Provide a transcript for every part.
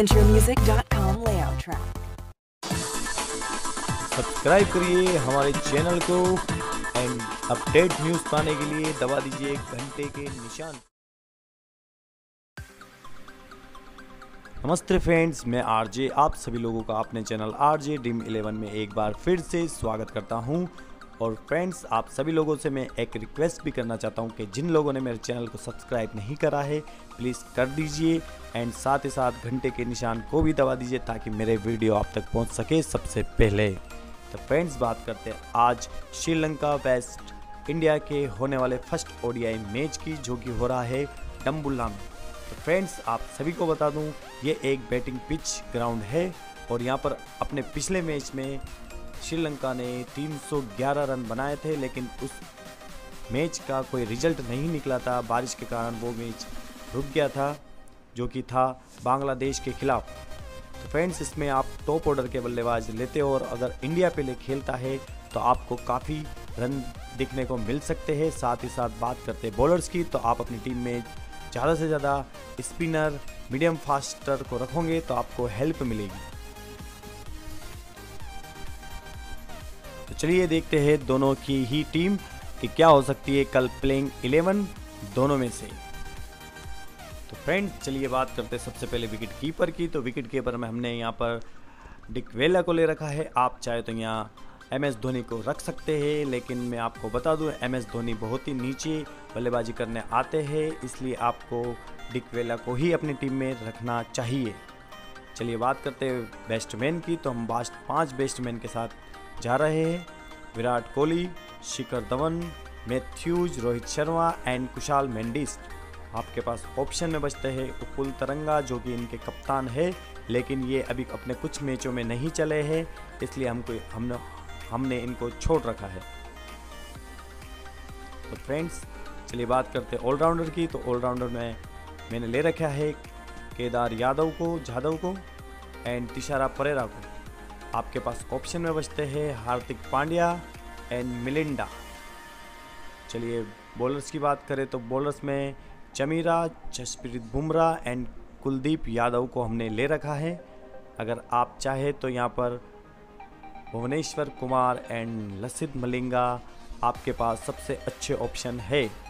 IntroMusic.com layout track. Subscribe करिए हमारे channel को एंड अपडेट न्यूज़ पाने के लिए दबा दीजिए घंटे के निशान नमस्ते फ्रेंड्स मैं आरजे, आप सभी लोगों का अपने चैनल आरजे ड्रीम 11 में एक बार फिर से स्वागत करता हूँ और फ्रेंड्स आप सभी लोगों से मैं एक रिक्वेस्ट भी करना चाहता हूँ कि जिन लोगों ने मेरे चैनल को सब्सक्राइब नहीं करा है प्लीज़ कर दीजिए एंड साथ ही साथ घंटे के निशान को भी दबा दीजिए ताकि मेरे वीडियो आप तक पहुँच सके सबसे पहले। तो फ्रेंड्स बात करते हैं आज श्रीलंका वेस्ट इंडिया के होने वाले फ़र्स्ट ओडीआई मैच की जो कि हो रहा है डम्बुल्ला में तो फ्रेंड्स आप सभी को बता दूँ, ये एक बैटिंग पिच ग्राउंड है और यहाँ पर अपने पिछले मैच में श्रीलंका ने 311 रन बनाए थे, लेकिन उस मैच का कोई रिज़ल्ट नहीं निकला था। बारिश के कारण वो मैच रुक गया था, जो कि था बांग्लादेश के खिलाफ। तो फ्रेंड्स, इसमें आप टॉप ऑर्डर के बल्लेबाज लेते हो, और अगर इंडिया पे ले खेलता है तो आपको काफ़ी रन दिखने को मिल सकते हैं। साथ ही साथ बात करते हैं बॉलर्स की तो आप अपनी टीम में ज़्यादा से ज़्यादा स्पिनर मीडियम फास्टर को रखोगे तो आपको हेल्प मिलेगी। चलिए देखते हैं दोनों की ही टीम कि क्या हो सकती है कल प्लेइंग 11 दोनों में से। तो फ्रेंड चलिए बात करते हैं सबसे पहले विकेट कीपर की। तो विकेट कीपर में हमने यहाँ पर डिक वेला को ले रखा है। आप चाहे तो यहाँ एम एस धोनी को रख सकते हैं, लेकिन मैं आपको बता दूँ एम एस धोनी बहुत ही नीचे बल्लेबाजी करने आते हैं, इसलिए आपको डिक वेला को ही अपनी टीम में रखना चाहिए। चलिए बात करते हैं बेस्टमैन की। तो हम बास्ट पाँच बेस्टमैन के साथ जा रहे हैं। विराट कोहली, शिखर धवन, मैथ्यूज, रोहित शर्मा एंड कुशाल मेंडिस। आपके पास ऑप्शन में बचते हैं उपुल तरंगा, जो कि इनके कप्तान है, लेकिन ये अभी अपने कुछ मैचों में नहीं चले हैं, इसलिए हमको, हमने हमने इनको छोड़ रखा है। तो फ्रेंड्स, चलिए बात करते हैं ऑलराउंडर की। तो ऑलराउंडर में मैंने ले रखा है केदार यादव को, जादव को, एंड तिशारा परेरा को। आपके पास ऑप्शन में बचते हैं हार्दिक पांड्या एंड मिलिंडा। चलिए बॉलर्स की बात करें तो बॉलर्स में चमीरा, जसप्रीत बुमराह एंड कुलदीप यादव को हमने ले रखा है। अगर आप चाहे तो यहाँ पर भुवनेश्वर कुमार एंड लसित मलिंगा आपके पास सबसे अच्छे ऑप्शन है।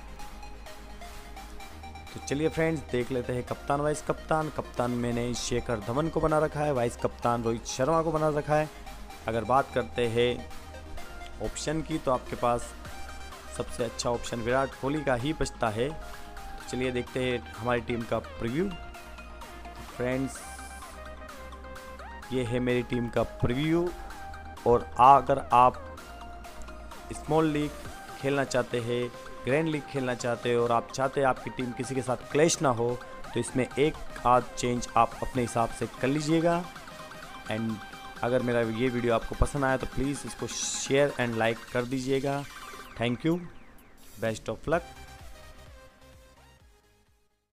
तो चलिए फ्रेंड्स, देख लेते हैं कप्तान, वाइस कप्तान। कप्तान मैंने शेखर धवन को बना रखा है, वाइस कप्तान रोहित शर्मा को बना रखा है। अगर बात करते हैं ऑप्शन की तो आपके पास सबसे अच्छा ऑप्शन विराट कोहली का ही बचता है। तो चलिए देखते हैं हमारी टीम का प्रीव्यू। फ्रेंड्स, ये है मेरी टीम का प्रीव्यू। और अगर आप स्मॉल लीग खेलना चाहते हैं ग्रैंड लीग खेलना चाहते हो और आप चाहते हैं आपकी टीम किसी के साथ क्लैश ना हो तो इसमें एक आध चेंज आप अपने हिसाब से कर लीजिएगा। एंड अगर मेरा ये वीडियो आपको पसंद आया तो प्लीज़ इसको शेयर एंड लाइक कर दीजिएगा। Thank you best of luck